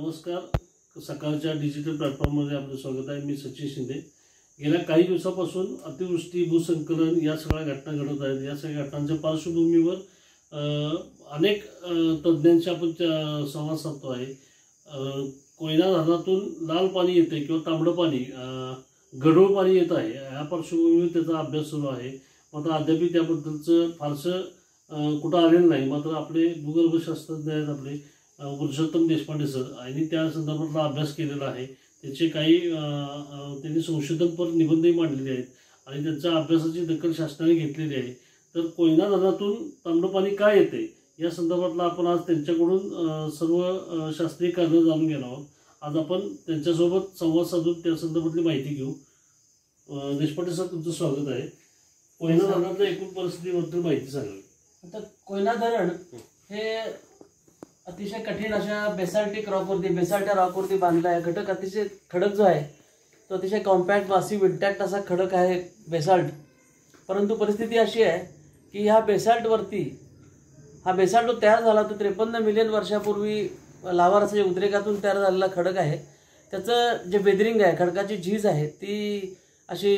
नमस्कार. सकाळच्या डिजिटल प्लॅटफॉर्ममध्ये आपलं स्वागत आहे. मी सचिन शिंदे. गेल्या काही दिवसापासून अतिवृष्टी भूसंकलन या सगळ्या घटना घडत आहेत. या सगळ्या घटनांच्या पार्श्वभूमीवर अनेक तज्ज्ञांशी आपण संवाद साधतो आहे. कोयना धरणातून लाल पाणी येते किंवा तांबडं पाणी गढूळ पाणी येत आहे. या पार्श्वभूमीवर त्याचा अभ्यास सुरू आहे. मात्र अद्याप त्याबद्दलचं फारसं कुठं आलेलं नाही. मात्र आपले भूगर्भशास्त्रज्ञ आहेत आपले. पुरुषोत्तम देशपांडे सर आणि त्या संदर्भातला अभ्यास केलेला आहे. त्याचे काही त्यांनी संशोधनपर निबंधही मांडलेले आहेत आणि त्यांच्या अभ्यासाची दखल शासनाने घेतलेली आहे. तर कोयना धरणातून तांबडं पाणी काय येते? या संदर्भातला आपण आज त्यांच्याकडून सर्व शास्त्रीय कारणं जाणून घेणार आहोत. आज आपण त्यांच्यासोबत संवाद साधून त्या संदर्भातली माहिती घेऊ. देशपांडे सर तुमचं स्वागत आहे. कोयना धरणातल्या एकूण परिस्थितीबद्दल माहिती सांगावी. आता कोयना धरण हे अतिशय कठीण अशा बेसाल्टिक रॉकवरती बेसाल्ट्या रॉकवरती बांधला आहे. घटक अतिशय खडक जो आहे तो अतिशय कॉम्पॅक्ट मासिव इंटॅक्ट असा खडक आहे बेसाल्ट. परंतु परिस्थिती अशी आहे की ह्या बेसाल्टवरती हा बेसाल्ट जो तयार झाला तो त्रेपन्न मिलियन वर्षापूर्वी लावारसाच्या उद्रेकातून तयार झालेला खडक आहे. त्याचं जे वेदरिंग आहे खडकाची झीज आहे ती अशी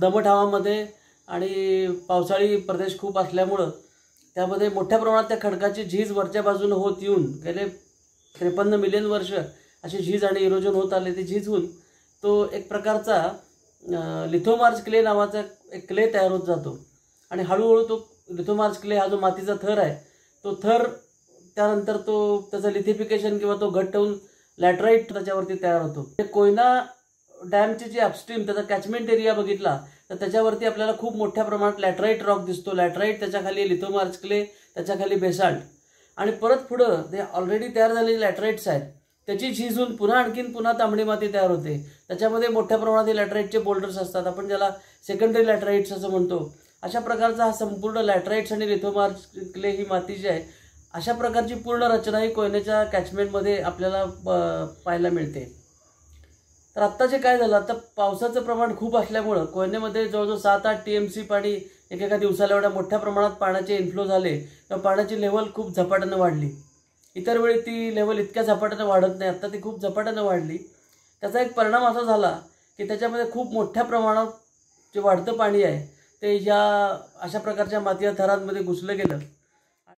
दमट हवामध्ये आणि पावसाळी प्रदेश खूप असल्यामुळं त्यामध्ये मोठ्या प्रमाणात त्या खडकाची झीज वरच्या बाजूनं होत येऊन गेले त्रेपन्न मिलियन वर्ष अशी झीज आणि इरोजन होत आले ती झीज होऊन तो एक प्रकारचा लिथोमार्ज लिथोमार्च क्ले नावाचा एक क्ले तयार होत जातो. आणि हळूहळू तो लिथोमार्च क्ले हा जो मातीचा थर आहे तो थर त्यानंतर तो त्याचं लिथिफिकेशन किंवा तो घट्ट होऊन लॅटराईट त्याच्यावरती तयार होतो. ते कोयना डॅमची जी अपस्ट्रीम त्याचा कॅचमेंट एरिया बघितला तर त्याच्यावरती आपल्याला खूप मोठ्या प्रमाणात लॅटराईट रॉक दिसतो. लॅटराईट त्याच्याखाली लिथोमार्च क्ले त्याच्याखाली बेसाल्ट आणि परत पुढं ते ऑलरेडी तयार झालेले लॅटराईट्स आहेत. त्याची झिजून पुन्हा आणखीन पुन्हा तांबडी माती तयार होते. त्याच्यामध्ये मोठ्या प्रमाणात लॅटराईटचे बोल्डर्स असतात. आपण ज्याला सेकंडरी लॅटराईट्स असं म्हणतो. अशा प्रकारचा हा संपूर्ण लॅटराईट्स आणि लिथोमार्च क्ले ही माती जी आहे अशा प्रकारची पूर्ण रचना ही कोयनेच्या कॅचमेंटमध्ये आपल्याला पाहायला मिळते. तर आत्ता जे काय झालं? आता पावसाचं प्रमाण खूप असल्यामुळं कोयनेमध्ये जवळजवळ सात आठ टी एम सी पाणी एकेका दिवसाला एवढ्या मोठ्या प्रमाणात पाण्याचे इन्फ्लो झाले तर पाण्याची लेवल खूप झपाट्यानं वाढली. इतर वेळी ती लेवल इतक्या झपाट्यानं वाढत नाही आत्ता ती खूप झपाट्यानं वाढली. त्याचा एक परिणाम असा झाला की त्याच्यामध्ये खूप मोठ्या प्रमाणात जे वाढतं पाणी आहे ते या अशा प्रकारच्या मातीच्या थरांमध्ये घुसलं गेलं.